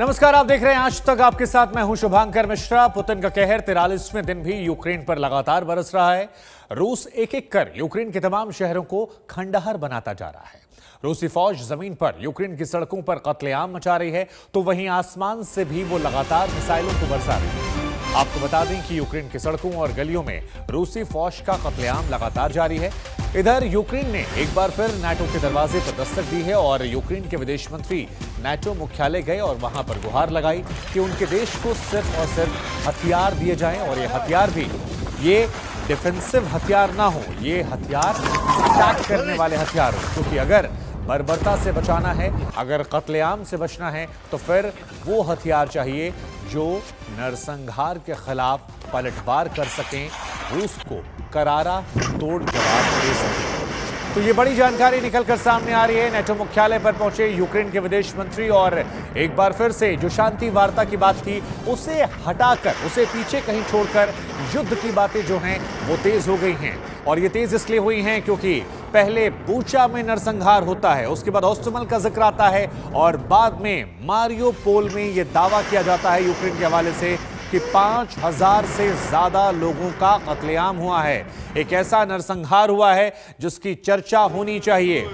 नमस्कार, आप देख रहे हैं आज तक आपके साथ मैं हूँ शुभांकर मिश्रा। पुतिन का कहर, तिरालीसवें दिन भी यूक्रेन पर लगातार बरस रहा है। रूस एक एक कर यूक्रेन के तमाम शहरों को खंडहर बनाता जा रहा है। रूसी फौज ज़मीन पर यूक्रेन की सड़कों पर कत्लेआम मचा रही है तो वहीं आसमान से भी वो लगातार मिसाइलों को बरसा रही है। आपको बता दें कि यूक्रेन की सड़कों और गलियों में रूसी फौज का कत्लेआम लगातार जारी है। इधर यूक्रेन ने एक बार फिर नाटो के दरवाजे पर दस्तक दी है और यूक्रेन के विदेश मंत्री नाटो मुख्यालय गए और वहाँ पर गुहार लगाई कि उनके देश को सिर्फ़ और सिर्फ़ हथियार दिए जाएँ और ये हथियार भी, ये डिफेंसिव हथियार ना हो, ये हथियार अटैक करने वाले हथियार हो। क्योंकि अगर बर्बरता से बचाना है, अगर कत्लेआम से बचना है तो फिर वो हथियार चाहिए जो नरसंहार के खिलाफ पलटवार कर सकें रूस को करारा तोड़ जवाब दे सकें। तो ये बड़ी जानकारी निकलकर सामने आ रही है। नेटो मुख्यालय पर पहुँचे यूक्रेन के विदेश मंत्री और एक बार फिर से जो शांति वार्ता की बात थी उसे हटाकर, उसे पीछे कहीं छोड़कर युद्ध की बातें जो हैं, वो तेज हो गई हैं। और ये तेज इसलिए हुई हैं क्योंकि पहले बूचा में नरसंहार होता है, उसके बाद होस्टमल का ज़िक्र आता है और बाद में मारियो पोल में यह दावा किया जाता है यूक्रेन के हवाले से कि पाँच हज़ार से ज़्यादा लोगों का कत्लेआम हुआ है। एक ऐसा नरसंहार हुआ है जिसकी चर्चा होनी चाहिए।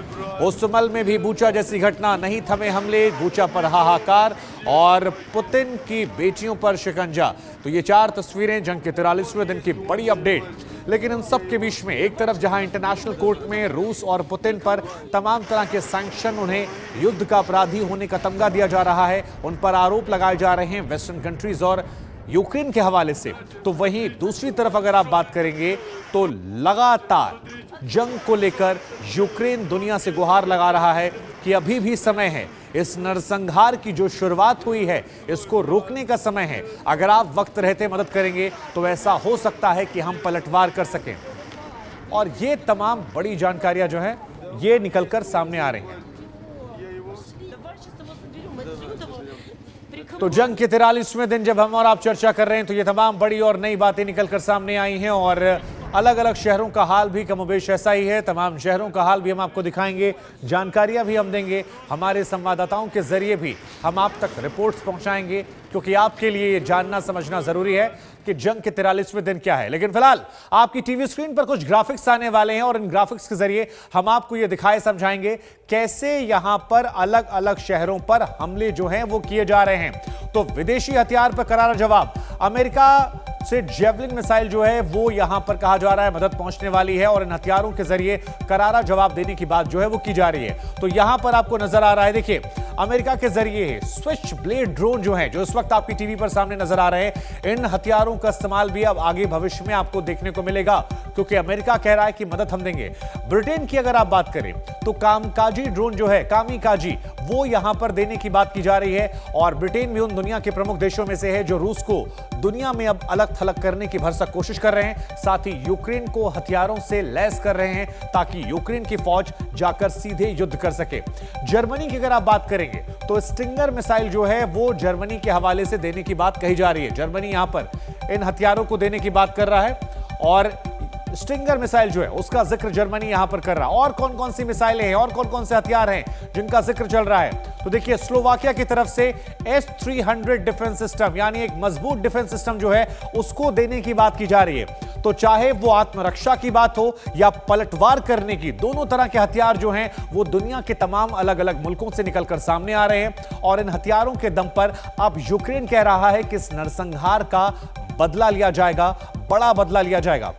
ओस्तमल में भी बूचा जैसी घटना नहीं थमे हमले, बूचा पर हाहाकार और पुतिन की बेटियों पर शिकंजा। तो ये चार तस्वीरें जंग के तिरालीसवें दिन की बड़ी अपडेट। लेकिन इन सब के बीच में एक तरफ़ जहाँ इंटरनेशनल कोर्ट में रूस और पुतिन पर तमाम तरह के सैंक्शन उन्हें युद्ध का अपराधी होने का तमगा दिया जा रहा है, उन पर आरोप लगाए जा रहे हैं वेस्टर्न कंट्रीज़ और यूक्रेन के हवाले से। तो वहीं दूसरी तरफ़ अगर आप बात करेंगे तो लगातार जंग को लेकर यूक्रेन दुनिया से गुहार लगा रहा है कि अभी भी समय है। इस नरसंहार की जो शुरुआत हुई है, इसको रोकने का समय है। अगर आप वक्त रहते मदद करेंगे तो ऐसा हो सकता है कि हम पलटवार कर सकें। और ये तमाम बड़ी जानकारियाँ जो है, ये निकलकर सामने आ रही हैं। तो जंग के तिरालीसवें दिन जब हम और आप चर्चा कर रहे हैं तो ये तमाम बड़ी और नई बातें निकलकर सामने आई हैं और अलग अलग शहरों का हाल भी कमोबेश ऐसा ही है। तमाम शहरों का हाल भी हम आपको दिखाएँगे, जानकारियाँ भी हम देंगे। हमारे संवाददाताओं के ज़रिए भी हम आप तक रिपोर्ट्स पहुंचाएँगे, क्योंकि आपके लिए ये जानना, समझना ज़रूरी है कि जंग के तिरालीसवें दिन क्या है। लेकिन फ़िलहाल, आपकी टीवी स्क्रीन पर कुछ ग्राफिक्स आने वाले हैं और इन ग्राफिक्स के ज़रिए हम आपको ये दिखाए, समझाएँगे कैसे यहाँ पर अलग अलग शहरों पर हमले जो हैं वो किए जा रहे हैं। तो विदेशी हथियार पर करारा जवाब, अमेरिका से जेवलिन मिसाइल जो है, वो यहाँ पर कहा जा रहा है, मदद पहुँचने वाली है और इन हथियारों के ज़रिए करारा जवाब देने की बात जो है, वो की जा रही है। तो यहाँ पर आपको नज़र आ रहा है, देखिए, अमेरिका के ज़रिए स्विच ब्लेड ड्रोन जो है, जो इस वक्त आपकी टीवी पर सामने नज़र आ रहे हैं, इन हथियारों का इस्तेमाल भी अब आगे भविष्य में आपको देखने को मिलेगा, क्योंकि अमेरिका कह रहा है कि मदद हम देंगे। ब्रिटेन की अगर आप बात करें तो कामकाजी ड्रोन जो है, कामी काजी वो यहाँ पर देने की बात की जा रही है और ब्रिटेन भी उन दुनिया के प्रमुख देशों में से है जो रूस को दुनिया में अब अलग थलग करने की भरसक कोशिश कर रहे हैं। साथ ही यूक्रेन को हथियारों से लैस कर रहे हैं ताकि यूक्रेन की फौज जाकर सीधे युद्ध कर सके। जर्मनी की अगर आप बात करेंगे तो स्टिंगर मिसाइल जो है, वो जर्मनी के हवाले से देने की बात कही जा रही है। जर्मनी यहाँ पर इन हथियारों को देने की बात कर रहा है और स्टिंगर मिसाइल जो है, उसका ज़िक्र जर्मनी यहाँ पर कर रहा है। और कौन कौन सी मिसाइलें हैं, और कौन कौन से हथियार हैं जिनका ज़िक्र चल रहा है? तो देखिए, स्लोवाकिया की तरफ़ से S three hundred defence system, यानी एक मज़बूत डिफेंस सिस्टम जो है, उसको देने की बात की जा रही है। तो चाहे वो आत्मरक्षा की बात हो या पलटवार करने की, दोनों तरह के हथियार जो हैं, वो दुनिया के तमाम अलग अलग मुल्कों से निकलकर सामने आ रहे हैं। और इन हथियारों के दम पर अब यूक्रेन कह रहा है कि इस नरसंहार का बदला लिया जाएगा, बड़ा बदला लिया जाएगा।